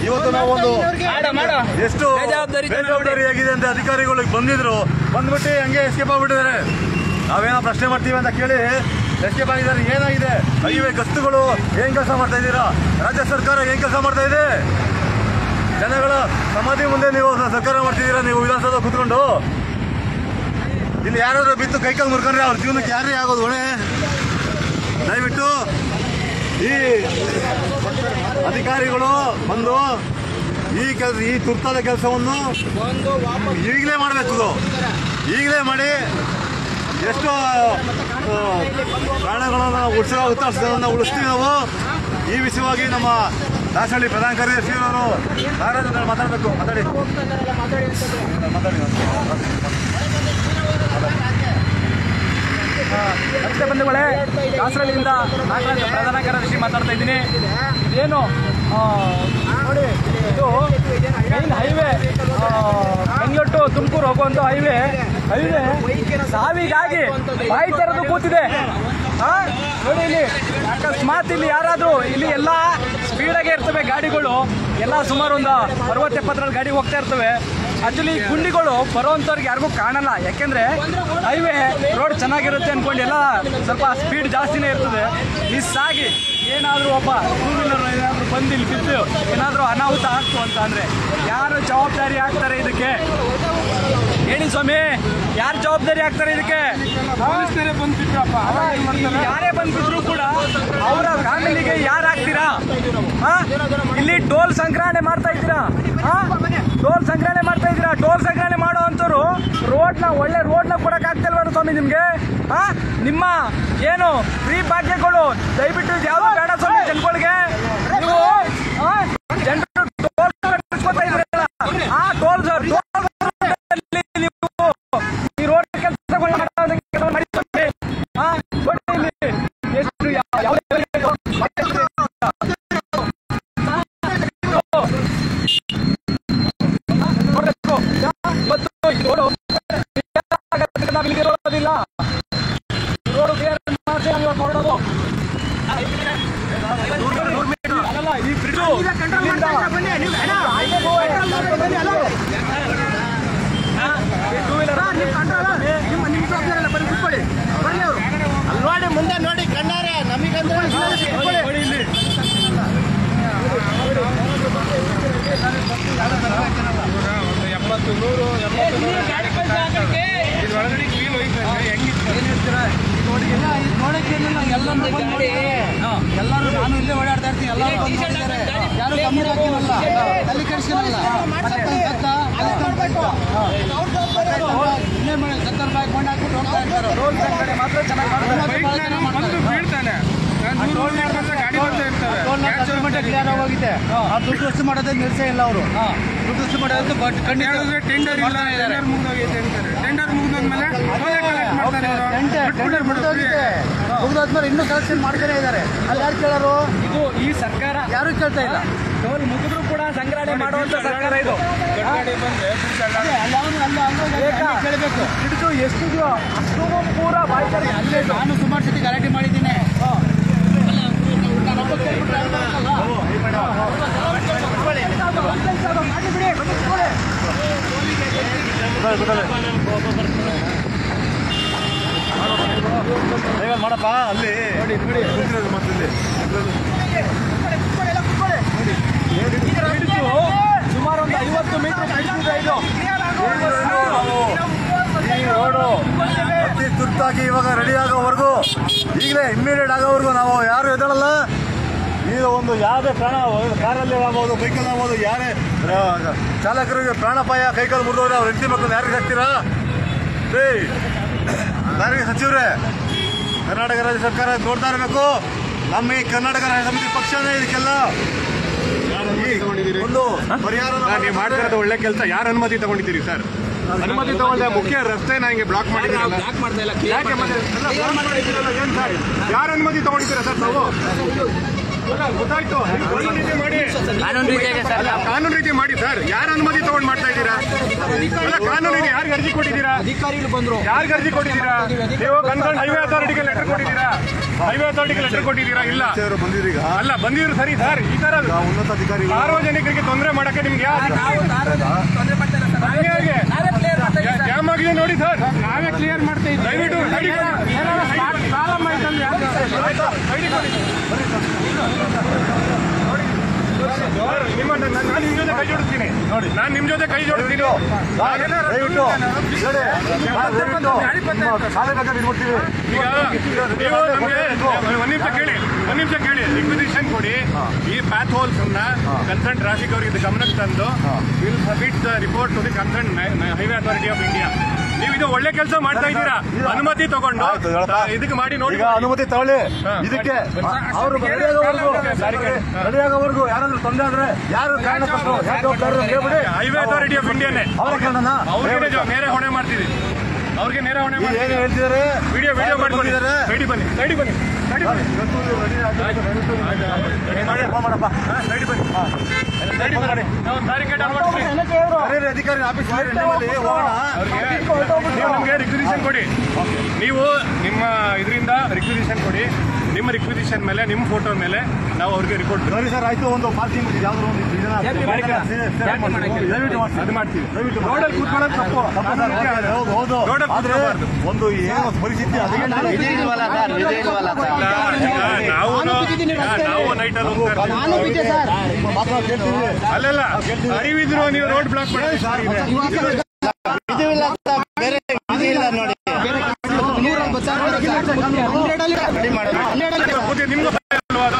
ಇವತ್ತು ನಾವು ಒಂದು ಮಾಡ ಮಾಡ. ಎಷ್ಟು ಬೇಜವಾಬ್ದಾರಿ ಬೇಜವಾಬ್ದಾರಿ ಆಗಿದೆ ಅಂತ ಅಧಿಕಾರಿಗಳಿಗೆ ಬಂದಿದ್ರು. ಬಂದ್ಬಿಟ್ಟು ಹಂಗೆ ಎಸ್ಕೇಪ್ ಆಗ್ಬಿಟ್ಟಿದ್ದಾರೆ. ನಾವೇನೋ ಪ್ರಶ್ನೆ ಮಾಡ್ತೀವಿ ಅಂತ ಕೇಳಿ ಎಸ್ಕೇಪ್ ಆಗಿದ್ದಾರೆ ಏನಾಗಿದೆ? ಅಯ್ಯೋ ಗಸ್ತುಗಳು ಏನ್ ಕೆಲಸ ಮಾಡ್ತಾ ಇದ್ದೀರಾ? ರಾಜ್ಯ ಸರ್ಕಾರ ಏನ್ ಕೆಲಸ ಮಾಡ್ತಾ ಇದೆ? ಜನಗಳ ಸಮಾಧಿ ಮುಂದೆ ನೀವು ಸರ್ಕಾರ ಮಾಡ್ತಿದ್ದೀರಾ? ನೀವು ವಿಧಾನಸೌಧ ಕುತ್ಕೊಂಡು? ಇಲ್ಲಿ ಯಾರಾದ್ರೂ ಬಿತ್ತು ಕೈಕಾಲು ಮುರ್ಕೊಂಡ್ರೆ ಅವ್ರ ಜೀವನಕ್ಕೆ ಯಾರೇ ಆಗೋದು, ಹೊಣೆ? ದಯವಿಟ್ಟು ಈ ಅಧಿಕಾರಿಗಳು ಬಂದು ಈ ಕೆಲಸ ಈ ತುರ್ತಾದ ಕೆಲಸವನ್ನು ಈಗಲೇ ಮಾಡಬೇಕು. ಈಗಲೇ ಮಾಡಿ. ಎಷ್ಟೋ ಪ್ರಾಣಗಳನ್ನು ಉಳಿಸಿದ ಉತ್ತರಿಸೋದನ್ನು ಉಳಿಸ್ತೀವಿ ನಾವು. ಈ ವಿಷಯವಾಗಿ ನಮ್ಮ ದಾಸಹಳ್ಳಿ ಪ್ರಧಾನ ಕಾರ್ಯದರ್ಶಿ ಅವರು ಮಾತಾಡಬೇಕು. ಮಾತಾಡಿ ಮಾತಾಡಿ. ನಮಸ್ತೆ ಬಂಧುಗಳೇ. ದಾಸರಳ್ಳಿಯಿಂದ ನಾಗರಾಜ ಪ್ರಧಾನ ಕಾರ್ಯದರ್ಶಿ ಮಾತಾಡ್ತಾ ಇದ್ದೀನಿ. ಆ, ನೋಡಿ ಇದು main highway Bengaluru to Tumakuru ಹೋಗುವಂತ ಹೈವೇ ಹೈವೇ ಸಾವಿಗಾಗಿ ಬಾಯಿ ತೆರೆದು ಕೂತಿದೆ. ನೋಡಿ ಇಲ್ಲಿ ಅಕಸ್ಮಾತ್ ಇಲ್ಲಿ ಯಾರಾದರೂ ಇಲ್ಲಿ ಎಲ್ಲ ಸ್ಪೀಡಾಗೆ ಇರ್ತವೆ ಗಾಡಿಗಳು. ಎಲ್ಲ ಸುಮಾರು ಒಂದು ಅರವತ್ತೆಪ್ಪತ್ತರಲ್ಲಿ ಗಾಡಿ ಹೋಗ್ತಾ ಇರ್ತವೆ. ಆಕ್ಚುಲಿ ಗುಂಡಿಗಳು ಬರೋವಂಥವ್ರಿಗೆ ಯಾರಿಗೂ ಕಾಣಲ್ಲ. ಯಾಕೆಂದ್ರೆ ಹೈವೇ ರೋಡ್ ಚೆನ್ನಾಗಿರುತ್ತೆ ಅನ್ಕೊಂಡು ಎಲ್ಲ ಸ್ವಲ್ಪ ಸ್ಪೀಡ್ ಜಾಸ್ತಿನೇ ಇರ್ತದೆ. ಮಿಸ್ ಆಗಿ ಏನಾದರೂ ಒಬ್ಬ ಟೂ ವೀಲರ್ ಏನಾದರೂ ಬಂದು ಇಲ್ಲಿ ಬಿದ್ದು ಏನಾದರೂ ಅನಾಹುತ ಆಗ್ತು ಅಂತ ಅಂದ್ರೆ ಯಾರು ಜವಾಬ್ದಾರಿ ಆಗ್ತಾರೆ ಇದಕ್ಕೆ? ಹೇಳಿ ಸ್ವಾಮಿ ಯಾರು ಜವಾಬ್ದಾರಿ ಆಗ್ತಾರೆ ಇದಕ್ಕೆ? ಯಾರೇ ಬಂದ್ಬಿಟ್ರು ಕೂಡ ಅವರ ಫ್ಯಾಮಿಲಿಗೆ ಯಾರು ಆಗ್ತೀರಾ? ಇಲ್ಲಿ ಟೋಲ್ ಸಂಗ್ರಹಣೆ ಮಾಡ್ತಾ ಇದ್ದೀರಾ? ಟೋಲ್ ಸಂಗ್ರಹಣೆ ಮಾಡ್ತಾ ಇದ್ದೀರಾ? ಟೋಲ್ ಸಂಗ್ರಹಣೆ ಮಾಡೋ ಅಂತವ್ರು ನ ಒಳ್ಳೆ ರೋಡ್ನ ಕೊಡಕ್ ಆಗ್ತಿಲ್ವಾ ಸ್ವಾಮಿ ನಿಮ್ಗೆ? ನಿಮ್ಮ ಏನು ಫ್ರೀ ಭಾಗ್ಯಗಳು ದಯವಿಟ್ಟು ಯಾವ ಯಾವ್ದು ಬೇಡ ಸ್ವಾಮಿ ಜನಗಳಿಗೆ? ನೀವು ಈ ರೋಡು ಕ್ಲಿಯರ್ ಮಾಡಿ ನಾವು ಇವತ್ತು ಹೊರಡೋದು ನೋಡಿ ಮುಂದೆ ನೋಡಿ ಕಣ್ಣಾರೆ ನಮಗಂದ್ರೆ ನೋಡಿ ಇಲ್ಲಿ. ಎಲ್ಲರೂ ನಾನು ಇಲ್ಲೇ ಓಡಾಡ್ತಾ ಇರ್ತೀನಿ ಎಲ್ಲರೂ ಯಾರು ಕಮ್ಮಿ ಹಾಕಿರಲ್ಲ ತಲೆ ಕೆಡಿಸಿರಲ್ಲ ಇಲ್ಲೇ ಮಾಡಿ ಸತ್ತರ ರೂಪಾಯಿ ಕೊಂಡು ಹಾಕ್ಬಿಟ್ಟು ಹೋಗ್ತಾ ಇರ್ತಾರೆ. ರೋಡ್ ಮಾತ್ರ ಚೆನ್ನಾಗಿ ಮಾಡ್ತಾರೆ ಕ್ಲಿಯರ್ ಆಗೋಗಿದೆ. ಆ ದುಡ್ಡು ಮಾಡೋದೇ ನಿಲ್ಸೇ ಇಲ್ಲ ಅವರು. ದುಡ್ಡು ಮಾಡೋದು ಬಟ್ ಖಂಡಿತ ಟೆಂಡರ್ ಇಲ್ಲ ಟೆಂಡರ್ ಮುಗ್ದೋಗೈತೆ ಅಂತಾರೆ ಟೆಂಡರ್ ಮುಗ್ದೋದ್ಮೇಲೆ ಟೆಂಡರ್ ಮುಗ್ದೋಗಿದೆ. ಮುಗ್ದೋದ್ಮೇಲೆ ಇನ್ನೂ ಕಲೆಕ್ಷನ್ ಮಾಡ್ತಾನೆ ಇದ್ದಾರೆ. ಅಲ್ಲಿ ಯಾರು ಕೇಳೋರು? ಇದು ಈ ಸರ್ಕಾರ. ಯಾರು ಕೇಳ್ತಾ ಇಲ್ಲ? ಟೋಲ್ ಮುಗಿದ್ರು ಕೂಡ ಸಂಗ್ರಹಣೆ ಮಾಡುವಂತ ಸರ್ಕಾರ ಇದು. ಕೇಳಬೇಕು. ಹಿಡಿದು ಎಷ್ಟು ಅಷ್ಟು ಪೂರ ಬಾಯ್ತಾರೆ ಅಲ್ಲೇ ನಾನು ಸುಮಾರು ಸತಿ ಗಲಾಟೆ ಮಾಡಿದ್ದೀನಿ. ಮಾಡಪ್ಪ ಅಲ್ಲಿ ನೋಡಿ ನೋಡಿ ಸುಮಾರು ಒಂದು ಐವತ್ತು ಮೀಟರ್ ಇದು ಈ ತುರ್ತಾಗಿ ಇವಾಗ ರೆಡಿ ಆಗೋವರೆಗೂ, ಈಗಲೇ ಇಮ್ಮಿಡಿಯೇಟ್ ಆಗೋವರೆಗೂ ನಾವು ಯಾರು ಎದ್ದೇಳಲ್ಲ. ಈಗ ಒಂದು ಯಾವುದೇ ಪ್ರಾಣ ಕಾರಲ್ಲಿ ಆಗ್ಬೋದು ಬೈಕಲ್ಲಿ ಆಗ್ಬೋದು ಯಾರೇ ಚಾಲಕರಿಗೆ ಪ್ರಾಣಪಾಯ ಕೈಕಾಲು ಮುರಿದವ್ರೆ ಅವ್ರ ಹೆಂಡತಿ ಮಕ್ಕಳು ಯಾರಿಗೆ ಹಾಕ್ತೀರಾ? ರೀ ಸಾರಿಗೆ ಸಚಿವರೇ ಕರ್ನಾಟಕ ರಾಜ್ಯ ಸರ್ಕಾರ ನೋಡ್ತಾ ಇರಬೇಕು. ನಮ್ಮ ಈ ಕರ್ನಾಟಕ ರಾಜ್ಯ ಸಮಿತಿ ಪಕ್ಷನೇ ಇದಕ್ಕೆಲ್ಲ. ಈ ಒಂದು ಪರಿಹಾರ ನೀವು ಮಾಡ್ತಿರೋದು ಒಳ್ಳೆ ಕೆಲಸ. ಯಾರು ಅನುಮತಿ ತಗೊಂಡಿದ್ದೀರಿ ಸರ್? ಅನುಮತಿ ತಗೊಂಡ ಮುಖ್ಯ ರಸ್ತೆನ ಹಿಂಗೆ ಬ್ಲಾಕ್ ಮಾಡಿದ್ದೀರಲ್ಲ ಯಾಕೆ ಯಾರ ಅನುಮತಿ ತಗೊಂಡಿದ್ದೀರಾ ಸರ್ ತಾವು ನೀವು? ಕಾನೂನು ರೀತಿ ಮಾಡಿ ಅಲ್ಲ, ಕಾನೂನು ರೀತಿ ಮಾಡಿ ಸರ್. ಯಾರ ಅನುಮತಿ ತಗೊಂಡ್ ಮಾಡ್ತಾ ಇದ್ದೀರಾ? ಕಾನೂನು ರೀತಿ ಯಾರಿಗೆ ಅರ್ಜಿ ಕೊಟ್ಟಿದ್ದೀರಾ? ಅಧಿಕಾರಿಗಳು ಬಂದ್ರು. ಯಾರಿಗೆ ಅರ್ಜಿ ಕೊಟ್ಟಿದ್ದೀರಾ? ನೀವು ಕನ್ಸರ್ನ್ ಹೈವೇ ಅಥಾರಿಟಿಗೆ ಲೆಟರ್ ಕೊಟ್ಟಿದ್ದೀರಾ? ಹೈವೇ ಅಥಾರಿಟಿಗೆ ಲೆಟರ್ ಕೊಟ್ಟಿದ್ದೀರಾ? ಇಲ್ಲ. ಅಲ್ಲ ಬಂದಿದ್ರು ಸರಿ ಸರ್. ಈ ತರ ಉನ್ನತ ಅಧಿಕಾರಿಗಳು ಸಾರ್ವಜನಿಕರಿಗೆ ತೊಂದರೆ ಮಾಡಕ್ಕೆ ನಿಮ್ಗೆ ಯಾರು ಹಂಗೆ ಜಾಮ್ ಆಗಿದೆ ನೋಡಿ ಸರ್. ನಾವೇ ಕ್ಲಿಯರ್ ಮಾಡ್ತಾ ಇದ್ದೀವಿ. ದಯವಿಟ್ಟು ನಿಮ್ಮ ನಾನು ನಿಮ್ ಜೊತೆ ಕೈ ಜೋಡಿಸ್ತೀನಿ ನೋಡಿ ನಾನು ನಿಮ್ ಜೊತೆ ಕೈ ಜೋಡಿಸ್ತೀನಿ ದಯವಿಟ್ಟು ನಿಮ್ಮ. ಈಗ ನೀವು ನಮಗೆ ಒಂದ್ ನಿಮಿಷ ಕೇಳಿ ಒಂದ್ ನಿಮಿಷ ಕೇಳಿ ರಿಕ್ವಿಸಿಷನ್ ಕೊಡಿ. ಈ ಪ್ಯಾತ್ ಹೋಲ್ಸ್ ಅನ್ನ ಕನ್ಸರ್ನ್ ಟ್ರಾಫಿಕ್ ಅವರಿಗೆ ಗಮನಕ್ಕೆ ತಂದು will submit the report to the concern highway authority of India ನೀವು ಇದು ಒಳ್ಳೆ ಕೆಲಸ ಮಾಡ್ತಾ ಇದ್ದೀರಾ? ಅನುಮತಿ ತಗೊಂಡು. ಇದಕ್ಕೆ ಮಾಡಿ ನೋಡಿ ಅನುಮತಿ ತಗೊಳ್ಳಿ. ಇದಕ್ಕೆ ಅವರು ರೆಡಿಯಾಗೋವರೆಗೂ ಯಾರಾದ್ರೂ ತೊಂದರೆ ಆದ್ರೆ ಯಾರು ಹೈವೇ ಅಥಾರಿಟಿ ಆಫ್ ಇಂಡಿಯಾನೇ ಅವರ ಕಾರಣ ಅವ್ರಿಗೆ ನೇರ ಹೊಣೆ ಮಾಡ್ತೀವಿ ಅವ್ರಿಗೆ ನೇರ ಹೊಣೆ ಮಾಡ್ತೀವಿ ವಿಡಿಯೋ ವಿಡಿಯೋ ಬನ್ನಿ ಬನ್ನಿ ಬನ್ನಿ. ಬನ್ನಿ. ಅಧಿಕಾರಿ ಆಫೀಸ್ ನೀವು ನಮಗೆ ಕೊಡಿ. ನೀವು ನಿಮ್ಮ ಇದರಿಂದ ರಿಕ್ವಿಸಿಷನ್ ಕೊಡಿ. ನಿಮ್ಮ ರಿಕ್ವಿಸಿಷನ್ ಮೇಲೆ ನಿಮ್ಮ ಫೋಟೋ ಮೇಲೆ ನಾವು ಅವ್ರಿಗೆ ರಿಪೋರ್ಟ್ ಸರಿ ಸರ್ ಆಯ್ತು ಒಂದು ಪಾರ್ಕಿಂಗ್ ಯಾವ್ದು ಒಂದು ಅದು ಮಾಡ್ತೀವಿ. ದಯವಿಟ್ಟು ರೋಡಲ್ಲಿ ಕೂತ್ಕೊಳ್ಳೋದು ತಪ್ಪು. ತಪ್ಪು ಸರ್. ಹೌದು ಹೌದು. ರೋಡಲ್ಲಿ ಆದ್ರೆ ಒಂದು ಏನು ಪರಿಸ್ಥಿತಿ ಅದಕ್ಕೆ ನಾವು ನಾವು ನೈಟ್ ಅಲ್ಲಿ ಹೋಗ್ತಾ ನಾನು ಬಿದ್ದೆ ಸರ್. ಮಾತ್ರ ಕೇಳ್ತೀವಿ. ಅರಿವಿದ್ರು ನೀವು ರೋಡ್ ಬ್ಲಾಕ್ ಮಾಡಿ ಇದು ಇಲ್ಲ ಹಂಡ್ರೆಡ್ ಅಲ್ಲಿ ಹಂಡ್ರೆಡ್ ಅಲ್ಲಿ ಕೂತಿ ನಿಮ್ಗೂ ಭಯ ಅಲ್ವಾ ಅದು?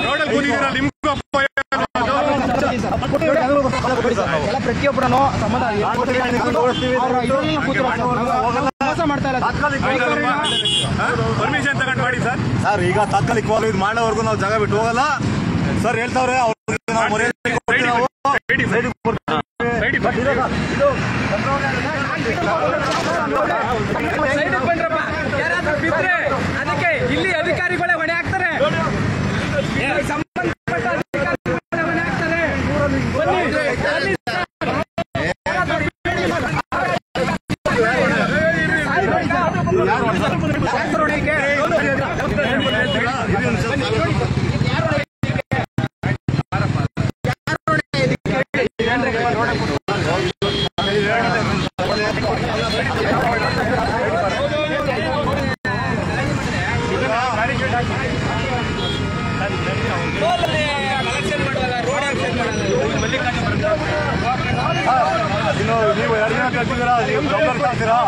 ರೋಡಲ್ಲಿ ಕೂತಿದ್ದೀರಾ ನಿಮ್ಗೂ ಭಯ ಅಲ್ವಾ ಅದು? ಎಲ್ಲ ಪ್ರತಿಯೊಬ್ಬರನ್ನು ಕಾಲ್ ಮೋಸ ಮಾಡ್ತಾ ಇಲ್ಲ ಪರ್ಮಿಷನ್ ತಗೊಂಡು ಮಾಡಿ ಸರ್. ಸರ್ ಈಗ ತಾತ್ಕಾಲಿಕವಾಗಿ ಇದು ಮಾಡೋವರೆಗೂ ನಾವು ಜಾಗ ಬಿಟ್ಟು ಹೋಗಲ್ಲ. ಸರ್ ಹೇಳ್ತಾವ್ರೆ ಅವ್ರಿಗೆ ನಾವು ಮರ್ಯಾದೆ ಕೊಡ್ತೀವಿ ನಾವು. ರೆಡಿ ಸೈಡ್ ಕೊಡ್ತೀವಿ. ರೆಡಿ ಸೈಡಿಗೆ ಬಂದ್ರಪ್ಪ ಯಾರಾದ್ರೂ ಬಿದ್ರೆ ಅದಕ್ಕೆ ಇಲ್ಲಿ ಅಧಿಕಾರಿಗಳೇ ಹೊಣೆ ಹಾಕ್ತಾರೆ ಇಲ್ಲಿ ಸಂಬಂಧಪಟ್ಟ ಅಧಿಕಾರಿಗಳೇ ಹೊಣೆ ಹಾಕ್ತಾರೆ ಬನ್ನಿ ಅಲ್ಲಿ ಕಲೆಕ್ಷನ್ ಮಾಡಲ್ಲ ರೋಡ್ ಆಕ್ಸೆಸ್ ಮಾಡಲ್ಲ ಇನ್ನು ನೀವು ಎರಡು ಕಳ್ಸಿದ್ದೀರಾ ನೀವು ಜವಾಬ್ದಾರಿ ತಗೊಂತೀರಾ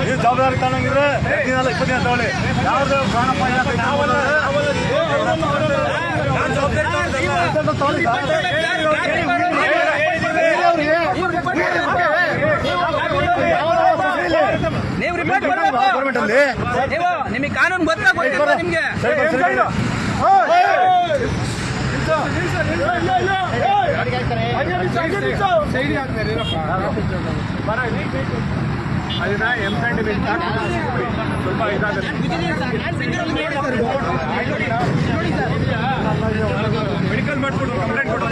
ನೀವು ಜವಾಬ್ದಾರಿ ಎರಡು ದಿನ ಇಪ್ಪತ್ತು ದಿನ ತಗೊಳ್ಳಿ ಯಾವ್ದು ಪ್ರಾಣ ಪಾಯ ಜವಾಬ್ದಾರಿ. ನೀವು ರಿಪೋರ್ಟ್ ಗೌರ್ಮೆಂಟ್ ಅಲ್ಲಿ ನೀವು ನಿಮಗೆ ಕಾನೂನು ಗೊತ್ತಾ ಗೊತ್ತಿಲ್ಲ ನಿಮಗೆ. ಅದನ್ನ ಎಂ ಸ್ಯಾಂಡ್ ಸ್ವಲ್ಪ ಇದಾಗುತ್ತೆ ಮೆಡಿಕಲ್ ಮಾಡ್ಕೊಡು ಕಂಪ್ಲೇಂಟ್ ಕೊಡು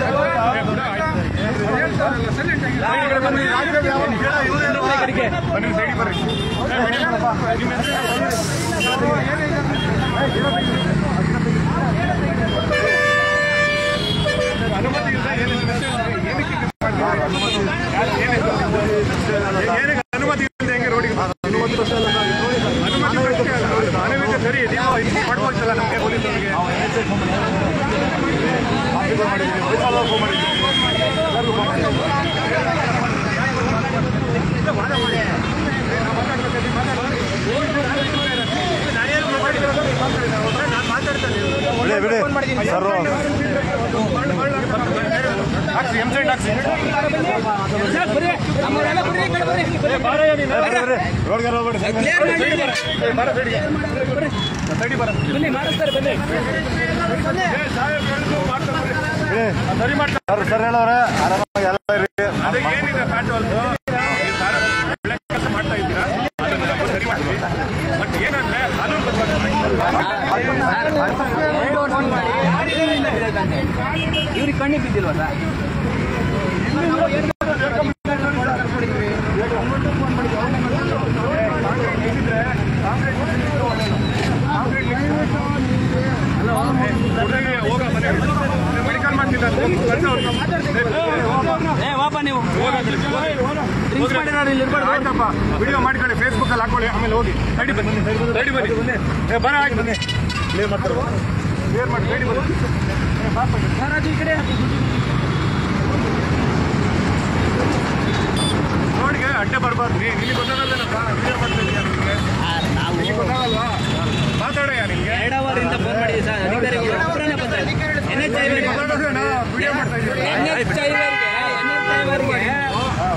ಏ, ಬಿಡು, ಆಯ್ತು. ಬನ್ನಿ ಸೈಡಿಗೆ ಬರ್ರಿ ಏ, ಮೇಡಮ್, ನಿಮ್ಮ ಹೆಸರು? ಅನುಮತಿ ಇಲ್ಲದೆ ಏನಿದೆ ಏನಕ್ಕೆ ಏನಕ್ಕೆ ಅನುಮತಿ ಇಲ್ಲದೆ ಹೆಂಗೆ ರೋಡಿಗೆ ಅನುಮತಿ ಪ್ರಶ್ನೆ ಅಲ್ಲ ಅನುಮತಿ ಪ್ರಶ್ನೆ ಅಲ್ಲ ಅನುಮತಿ ಸರಿ ನೀವು ಇದು ಮಾಡ್ಬೋದಲ್ಲ ನಮಗೆ ಪೊಲೀಸರಿಗೆ ಬಿಡಿ ಬಿಡಿ ಸರ್ ಹಾಕ್ಸಿ ಎಂ ಸೈಡ್ ಹಾಕ್ಸಿ. ರೋಡ್ಗೆ ಹೋಗ್ಬೇಡಿ. ಬರ ಬನ್ನಿ. ಮಾಡಿಸ್ತಾರೆ ಬನ್ನಿ. ಸರಿ ಮಾಡ್ತಾರೆ. ಸರ್ ಹೇಳವ್ರೆ ಆರಾಮಾಗಿ ಎಲ್ಲ ಏನಿದೆ chuột ạ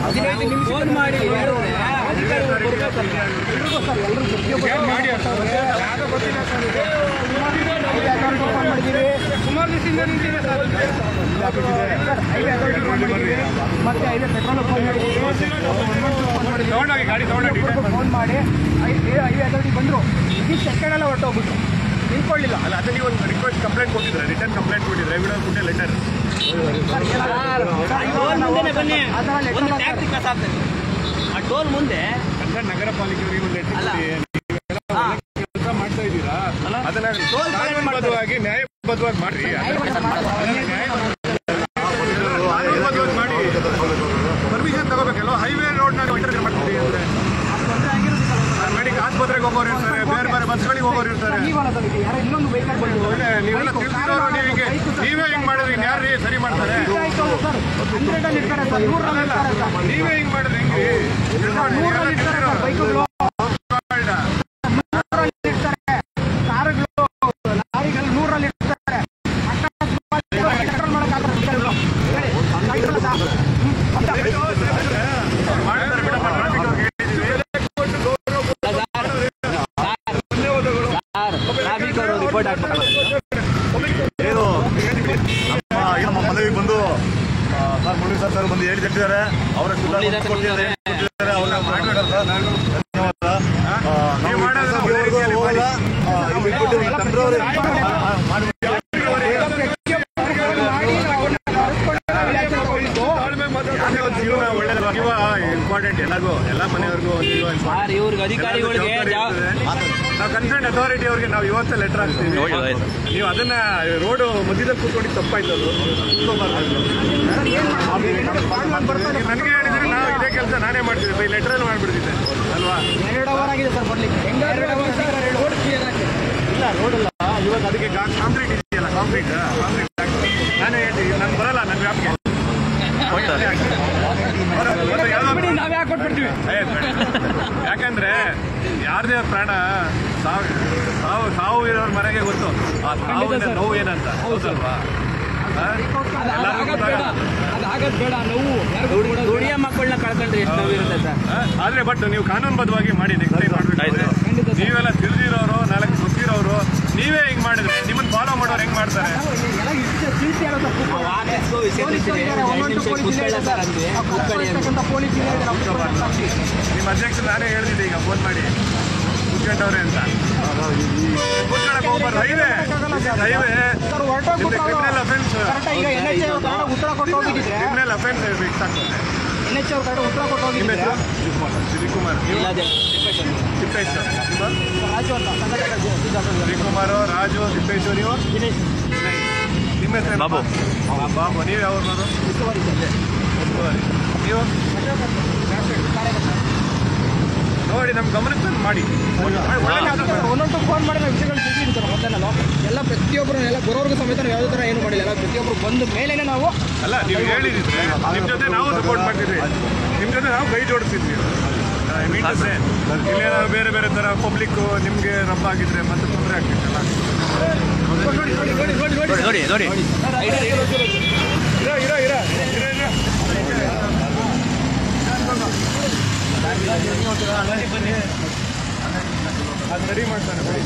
ಹದಿನೈದು ಫೋನ್ ಮಾಡಿ ಮಾಡಿ. ಸುಮಾರು ದಿವಸದಿಂದ ನಿಂತಿದೆ ಸರ್. ಮತ್ತೆ ಐದೇ ಪೆಟ್ರೋಲ್ ಫೋನ್ ತಗೊಂಡೋಗಿ ಗಾಡಿ ಫೋನ್ ಮಾಡಿ ಐದು ಅಥಾರಿಟಿ ಬಂದರು. ಈ ಸೆಕೆಂಡೆಲ್ಲ ಹೊರಟೋಗ್ಬಿಟ್ಟು ನಿಂತ್ಕೊಳ್ಳಿಲ್ಲ. ಅಲ್ಲ ಅದಕ್ಕೆ ಒಂದು ರಿಕ್ವೆಸ್ಟ್ ಕಂಪ್ಲೇಂಟ್ ಕೊಟ್ಟಿದ್ರೆ ರಿಟರ್ನ್ ಕಂಪ್ಲೇಂಟ್ ಕೊಟ್ಟಿದ್ರೆ ಕೊಟ್ಟೆ ಲೆಟರ್ ಟೋಲ್ ಒಂದು ಟ್ಯಾಕ್ಸಿ ಆ ಟೋಲ್ ಮುಂದೆ ನಗರ ಪಾಲಿಕೆಯವರಿಗೆ ಒಂದು. ಕೆಲಸ ಮಾಡ್ತಾ ಇದ್ದೀರಾ ಅದನ್ನ ನ್ಯಾಯಬದ್ಧವಾಗಿ ಮಾಡ್ರಿ ಮಾಡಿ ಪರ್ಮಿಷನ್ ತಗೋಬೇಕಲ್ಲ ಹೈವೇ ರೋಡ್ನಲ್ಲಿ ಇಂಟರ್ವ್ಯೂ ಮೆಡಿಕಲ್ ಆಸ್ಪತ್ರೆಗೆ ಹೋಗೋರು ಇರ್ತಾರೆ ಬೇರೆ ಬೇರೆ ಬಸ್ಗಳಿಗೆ ಹೋಗೋರು ಇರ್ತಾರೆ ನೀವಲ್ಲ ಸರ್ ಇದು ಯಾರೋ ಇನ್ನೊಂದು ವೆಹಿಕಲ್ ಬಂದು ಒಳ್ಳೆ ನೀವೆಲ್ಲ ತಿಳಿಸಿದವರು ನೀವು ಹಿಂಗೆ ನೀವೇ ಹಿಂಗ್ ಮಾಡಿದ್ರೆ ಇನ್ಯಾರು ಸರಿ ಮಾಡ್ತಾರೆ ಆಯ್ತು ಸರ್ ಹಂಡ್ರೆಡ್ ಅಲ್ಲಿ ಇರ್ತಾರೆ ಸರ್ ನೂರಲ್ಲಿ ಇರ್ತಾರೆ ಸರ್ ನೀವೇ ಹಿಂಗ್ ಮಾಡಿದ್ರೆ ಹೆಂಗ್ರಿ ನೂರಲ್ಲಿ ಇರ್ತಾರೆ ಸರ್ ಬೈಕ್ಗಳು ಓಟ್ ಹಾಕ್ಬೇಕಲ್ಲ ಏನು ನಮ್ಮ ಏನು ನಮ್ಮ ಮನೆಗೆ ಬಂದು ಆ, ಸರ್ ಮುರಳಿ ಸರ್ ಸರ್ ಬಂದು ಹೇಳಿ ತಟ್ಟಿದ್ದಾರೆ ಅವರೇ ಮುರಳೀಧರ್ ಸರ್ ಕೊಟ್ಟಿದ್ದಾರೆ ಕೊಟ್ಟಿದ್ದಾರೆ ಅವ್ರನ್ನ ಮಾಡ್ಬೇಕಲ್ಲ ಸರ್ ಧನ್ಯವಾದ ಆ, ನಾವು ನೀವು ಮಾಡೋದು ಕೆಲಸ ಒಳ್ಳೆ ರೀತಿಯಲ್ಲಿ ಹೋಗಲ್ಲ. ಆ, ಇಲ್ಲಿ ಬಿಟ್ಟು ಇಲ್ಲಿ temporary ಮಾಡಿ ಜೀವನ ಒಳ್ಳೇದು ಜೀವ ಇಂಪಾರ್ಟೆಂಟ್ ಎಲ್ಲರಿಗೂ ಎಲ್ಲ ಮನೆಯವ್ರಿಗೂ ಇವ್ರಿಗೆ ಅಧಿಕಾರಿಗಳಿಗೆ. ನಾವು ಕನ್ಸರ್ನ್ ಅಥಾರಿಟಿ ಅವ್ರಿಗೆ ನಾವು ಇವತ್ತೇ ಲೆಟರ್ ಹಾಕ್ತೀವಿ. ನೀವು ಅದನ್ನ ರೋಡ್ ಮಧ್ಯದಲ್ಲಿ ಕೂತ್ಕೊಂಡು ತಪ್ಪಾಯ್ತು ಅದು. ನನಗೆ ಹೇಳಿದ್ರೆ ನಾವು ಇದೇ ಕೆಲಸ ನಾನೇ ಮಾಡ್ತಿದ್ದೆ. ಬೈ ಲೆಟರ್ ಮಾಡಿಬಿಡ್ತಿದ್ದೆ. ಅಲ್ವಾ? ಎರಡು ಅವರ್ ಆಗಿದೆ ಸರ್ ಬರ್ಲಿಕ್ಕೆ. ಇಲ್ಲ ರೋಡ್ ಅಲ್ಲ. ಇವಾಗ ಅದಕ್ಕೆ ಕಾಂಕ್ರೀಟ್ ಇದೆಯಲ್ಲ ಕಾಂಕ್ರೀಟ್ ಕಾಂಕ್ರೀಟ್ ನಾನೇ ಹೇಳ್ತೀನಿ ನಾನು ಬರಲ್ಲ ನನ್ನ ವ್ಯಾಪ್ಗೆ. ಇವತ್ತು ಯಾವ್ದೋ ನಾವೇ ಹಾಕೊಟ್ಬಿಡ್ತೀವಿ ಏ, ಬೇಡ. ಯಾಕಂದ್ರೆ ಯಾರದೇ ಪ್ರಾಣ ಸಾವು ಸಾವು ಸಾವು ಇರೋರ ಮನೆಗೆ ಗೊತ್ತು. ಆ ಸಾವಿನ ನೋವು ಏನಂತ? ಹೌದಲ್ವಾ? ದುಡಿಯೋ ಮಕ್ಕಳನ್ನ ಕಳ್ಕೊಂಡ್ರೆ ಎಷ್ಟು ನೋವಿರುತ್ತೆ ಸರ್? ಆದ್ರೆ ಬಟ್ ನೀವು ಕಾನೂನುಬದ್ಧವಾಗಿ ಮಾಡಿ ನೆಕ್ಸ್ಟ್ ಟೈಮ್ ಮಾಡ್ಬೇಕು ನೀವೆಲ್ಲ ತಿಳಿದಿರೋರು ನಾಲ್ಕು ಗೊತ್ತಿರೋರು ನೀವೇ ಹಿಂಗ್ ಮಾಡಿದ್ರೆ ನಿಮ್ಮನ್ನ ಫಾಲೋ ಮಾಡೋರು ಹೆಂಗ್ ಮಾಡ್ತಾರೆ? ನಿಮ್ಮ ಅಧ್ಯಕ್ಷ ನಾನೇ ಹೇಳ್ತಿದ್ದೆ ಈಗ ಫೋನ್ ಮಾಡಿ. ಕೂತ್ಕೊಂಡವ್ರೆ ಅಂತ. ಕೂತ್ಕೊಳಕ್ ಹೋಗ್ಬಾರ್ದು highway highway criminal offence criminal offence ಹೆಸರು? ಶ್ರೀಕುಮಾರ್ ನೀವು? ಇಲ್ಲ ಅದೇ. ತಿಪ್ಪೇಶ್ ನಿಮ್ಮ ರಾಜು ಅಂತ ಸಂಘಟನೆ ಶ್ರೀಕುಮಾರ್ ರಾಜು ತಿಪ್ಪೇಶ್ ನೀವು ನಿಮ್ಮ ಹೆಸರು? ಬಾಬು. ಬಾಬು. ನೀವು ಯಾವ ನೀವು? ನೋಡಿ ನಮ್ಮ ಗಮನಕ್ಕೆ ತಂದು ಮಾಡಿ ಒಂದೊಂದು ಫೋನ್ ಮಾಡಿ. ನಾವು ವಿಷಯಗಳು ತಿಳಿಸಿದ್ದೀನಿ ಸರ್ ಮೊದಲೆಲ್ಲ ಎಲ್ಲ ಪ್ರತಿಯೊಬ್ಬರು ಎಲ್ಲ ಗುರುವರ್ಗ ಸಮೇತ ನಾವು ಯಾವುದೇ ಥರ ಏನು ಮಾಡಿಲ್ಲ ಎಲ್ಲ ಪ್ರತಿಯೊಬ್ಬರು ಬಂದ ಮೇಲೇನೆ ನಾವು ಅಲ್ಲ ನೀವು ಹೇಳಿದ್ರಿ ನಿಮ್ಮ ಜೊತೆ ನಾವು ಸಪೋರ್ಟ್ ಮಾಡ್ತಿದ್ವಿ ನಿಮ್ಮ ಜೊತೆ ನಾವು ಕೈ ಜೋಡಿಸಿದ್ವಿ ಇಲ್ಲೇನಾದ್ರು ಬೇರೆ ಬೇರೆ ಥರ ಪಬ್ಲಿಕ್ಕು ನಿಮಗೆ ರಬ್ಬ ಆಗಿದ್ರೆ ಮತ್ತೆ ತೊಂದರೆ ಆಗ್ತಿತ್ತಲ್ಲ ನೋಡಿ ನೋಡಿ ಇರ ಇರ ಇರ ಇರ ಇರ ಅದು ರೆಡಿ ಮಾಡ್ತಾನೆ ಹೋಗಿ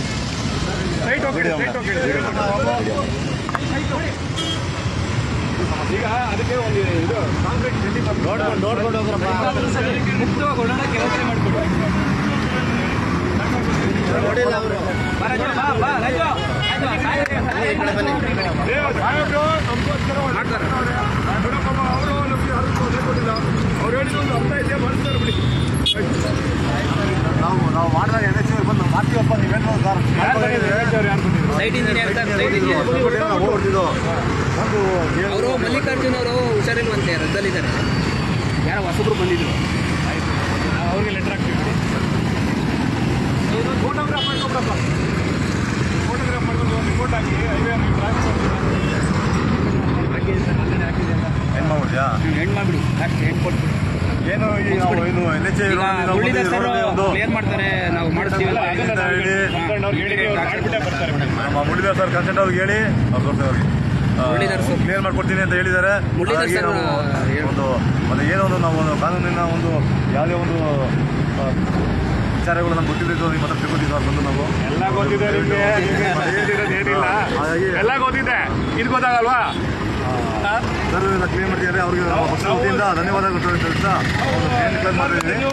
ಈಗ ಅದಕ್ಕೆ ಒಂದು ಇದು ಕಾಂಕ್ರೀಟ್ ಜಲ್ಲಿ ನೋಡ್ಕೊಂಡು ನೋಡ್ಕೊಂಡು ಹೋಗ್ರಪ್ಪ ಮುಕ್ತವಾಗಿ ಓಡಾಡ ಕೆಲಸ ಮಾಡ್ಕೊಡು ನೋಡಿಲ್ಲ ಅವರು ಬಾ ಬಾ, ಬಾ, ರಾಜು. ಆಯ್ತು, ಆಯ್ತು. ಅವ್ರು ಹೇಳಿದ್ರು ಒಂದು ಅರ್ಥ ಇದೆ ಮಾಡ್ತಾರೆ ಬಿಡಿ ನಾವು ನಾವು ಮಾಡಿದಾಗ ಎನ್ ಎಚ್ ಬಂದು ಮಾಡ್ತೀವಪ್ಪ ನೀವೇನು ಸರ್ ಸೈಟ್ ಇಂಜಿನಿಯರ್ ಸರ್ ಹೋಗ್ಬಿಡ್ತಿದ್ದು. ಒಂದು ಅವರು ಮಲ್ಲಿಕಾರ್ಜುನ್ ಅವರು ಹುಷಾರಿಲ್ವಂತೆ ರದ್ದಲ್ಲಿದ್ದಾರೆ. ಯಾರೋ ಹೊಸಬ್ರು ಬಂದಿದ್ರು? ಅವ್ರಿಗೆ ಲೆಟರ್ ಹಾಕ್ತೀವಿ. ಫೋಟೋಗ್ರಾಫ್ ಮಾಡ್ಕೊಬ್ರಪ್ಪ ಫೋಟೋಗ್ರಾಫ್ ಮಾಡ್ಕೊಂಡು ಒಂದು ರಿಪೋರ್ಟ್ ಹಾಕಿ ಹೈವೇ ಹಾಕಿದೆ ಹೆಣ್ಣು ಮಾಡ್ಬಿಡಿ ಅಷ್ಟು ಹೆಣ್ಣು ಕೊಟ್ಬಿಡಿ ಏನು ಏನು ಎನ್ ಎಚ್ ಸರ್ ಕ್ಲಿಯರ್ ಮಾಡ್ತಾರೆ ನಾವು ಮಾಡಿಸ್ತೀವಿ ಅವ್ರು ನಮ್ಮ ಮುರಳೀಧರ್ ಕನ್ಸೆಂಟ್ ಅವ್ರಿಗೆ ಹೇಳಿ ಅವ್ರು ಅವ್ರಿಗೆ. ಸರ್. ಕ್ಲಿಯರ್ ಮಾಡ್ಕೊಡ್ತೀನಿ ಅಂತ ಹೇಳಿದ್ದಾರೆ. ಒಂದು ಮತ್ತೆ ಏನೋ ಒಂದು ನಾವು ಒಂದು ಕಾನೂನಿನ ಒಂದು ಯಾವುದೇ ಒಂದು ವಿಚಾರಗಳು ನಮ್ಗೆ ಗೊತ್ತಿದ್ದು ನಿಮ್ಮ ಹತ್ರ ತಿಳ್ಕೊಂಡಿದ್ದು ಸರ್ ಬಂದು ನಾವು. ಎಲ್ಲ ಗೊತ್ತಿದೆ ಏನಿಲ್ಲ ಎಲ್ಲ ಗೊತ್ತಿದೆ. ಇದು ಗೊತ್ತಾಗಲ್ವಾ? ಸರ್ ಎಲ್ಲ ಕ್ಲಿಯರ್ ಮಾಡ್ತಿದ್ದಾರೆ. ಅವ್ರಿಗೆ ಪಕ್ಷದ ವತಿಯಿಂದ ಧನ್ಯವಾದಗಳು ಅಂತ ಒಂದು ಕ್ಲಿಯರ್ ಮಾಡಿದ್ದೀನಿ